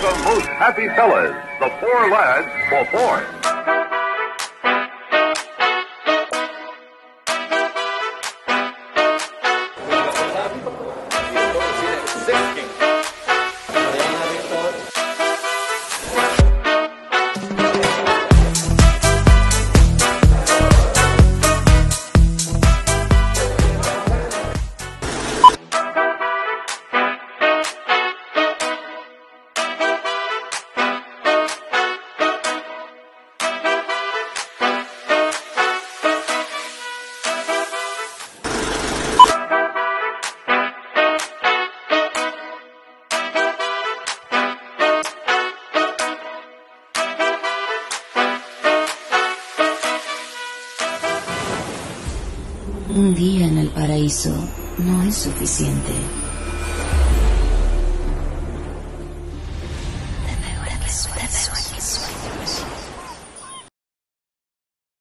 The most happy fellas, the four lads for four. Un día en el paraíso no es suficiente.